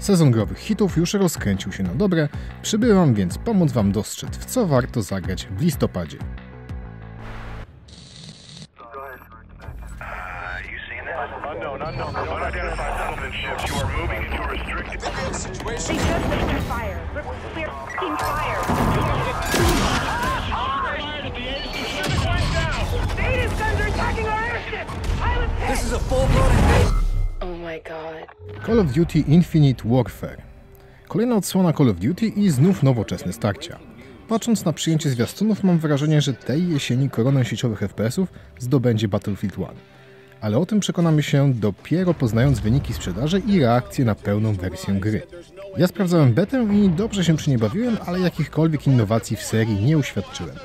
Sezon growych hitów już rozkręcił się na dobre, przybyłam więc pomóc Wam dostrzec, w co warto zagrać w listopadzie. Call of Duty Infinite Warfare. Kolejna odsłona Call of Duty i znów nowoczesne starcia. Patrząc na przyjęcie zwiastunów mam wrażenie, że tej jesieni koronę sieciowych FPS-ów zdobędzie Battlefield 1. Ale o tym przekonamy się dopiero poznając wyniki sprzedaży i reakcje na pełną wersję gry. Ja sprawdzałem betę i dobrze się przy niej bawiłem, ale jakichkolwiek innowacji w serii nie uświadczyłem.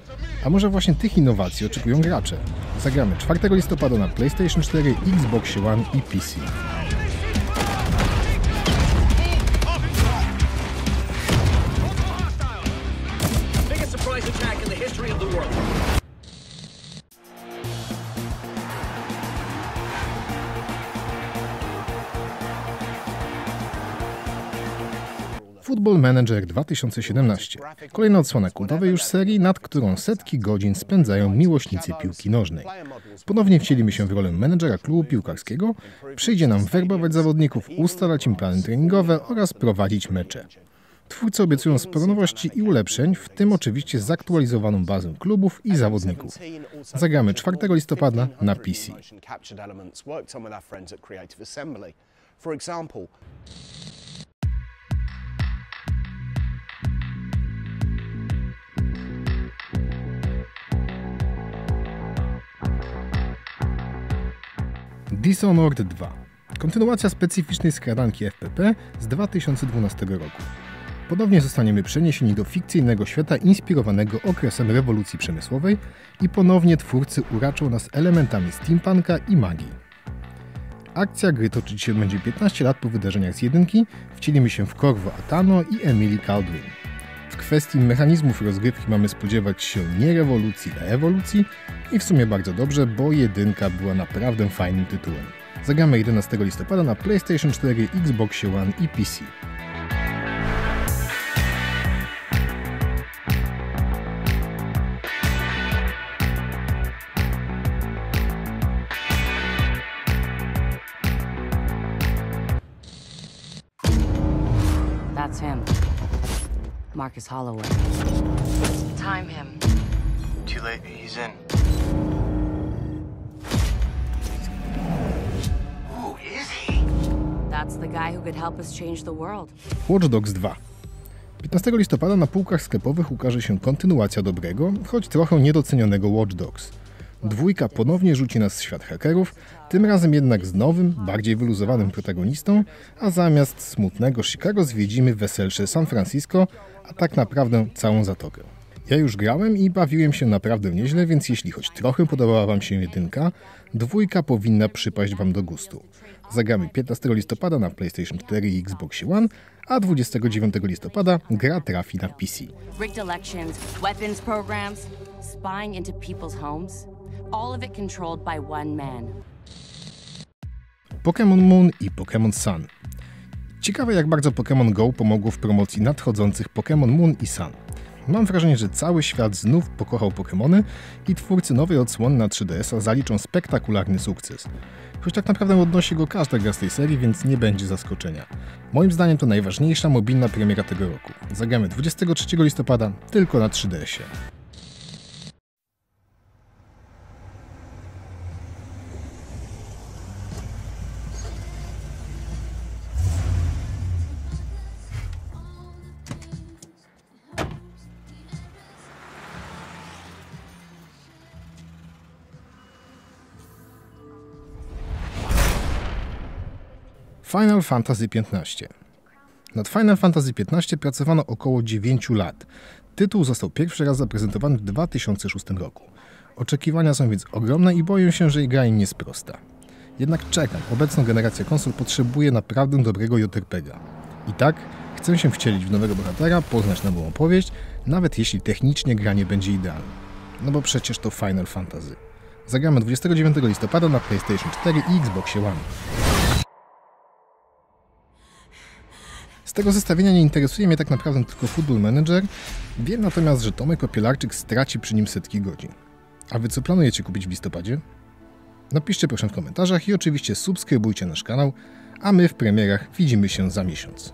A może właśnie tych innowacji oczekują gracze? Zagramy 4 listopada na PlayStation 4, Xbox One i PC. Surprise attack in the history of the world. Football Manager 2017. Kolejna odsłona kultowej już serii, nad którą setki godzin spędzają miłośnicy piłki nożnej. Ponownie wcielimy się w rolę menedżera klubu piłkarskiego, przyjdzie nam werbować zawodników, ustalać im plany treningowe oraz prowadzić mecze. Twórcy obiecują sporo i ulepszeń, w tym oczywiście zaktualizowaną bazę klubów i zawodników. Zagramy 4 listopada na PC. Dishonored 2. Kontynuacja specyficznej skradanki FPP z 2012 roku. Ponownie zostaniemy przeniesieni do fikcyjnego świata inspirowanego okresem rewolucji przemysłowej i ponownie twórcy uraczą nas elementami steampunka i magii. Akcja gry toczyć się będzie 15 lat po wydarzeniach z jedynki, wcielimy się w Corvo Atano i Emily Caldwin. W kwestii mechanizmów rozgrywki mamy spodziewać się nie rewolucji, a ewolucji i w sumie bardzo dobrze, bo jedynka była naprawdę fajnym tytułem. Zagramy 11 listopada na PlayStation 4, Xbox One i PC. Marcus Holloway. Time him. Too late, he's in. Who is he? That's the guy who could help us change the world. Watch Dogs 2. 15 listopada na półkach sklepowych ukaże się kontynuacja dobrego, choć trochę niedocenionego Watch Dogs. Dwójka ponownie rzuci nas w świat hakerów, tym razem jednak z nowym, bardziej wyluzowanym protagonistą, a zamiast smutnego Chicago zwiedzimy weselsze San Francisco, a tak naprawdę całą zatokę. Ja już grałem i bawiłem się naprawdę nieźle, więc jeśli choć trochę podobała Wam się jedynka, dwójka powinna przypaść Wam do gustu. Zagramy 15 listopada na PlayStation 4 i Xbox One, a 29 listopada gra trafi na PC. Rigged elections, weapons programs, spying into people's homes. All of it controlled by one man. Pokémon Moon i Pokémon Sun. Ciekawe jak bardzo Pokémon Go pomogło w promocji nadchodzących Pokémon Moon i Sun. Mam wrażenie, że cały świat znów pokochał Pokémony i twórcy nowej odsłony na 3DS-a zaliczą spektakularny sukces. Choć tak naprawdę odnosi go każda gra z tej serii, więc nie będzie zaskoczenia. Moim zdaniem to najważniejsza mobilna premiera tego roku. Zagramy 23 listopada tylko na 3DS-ie. Final Fantasy XV. Nad Final Fantasy XV pracowano około 9 lat. Tytuł został pierwszy raz zaprezentowany w 2006 roku. Oczekiwania są więc ogromne i boję się, że gra im nie sprosta. Jednak czekam, obecna generacja konsol potrzebuje naprawdę dobrego JRPGa. I tak, chcę się wcielić w nowego bohatera, poznać nową opowieść, nawet jeśli technicznie gra nie będzie idealna. No bo przecież to Final Fantasy. Zagramy 29 listopada na PlayStation 4 i Xbox One. Tego zestawienia nie interesuje mnie tak naprawdę tylko Football Manager. Wiem natomiast, że Tomek Opielarczyk straci przy nim setki godzin. A wy co planujecie kupić w listopadzie? Napiszcie proszę w komentarzach i oczywiście subskrybujcie nasz kanał, a my w premierach widzimy się za miesiąc.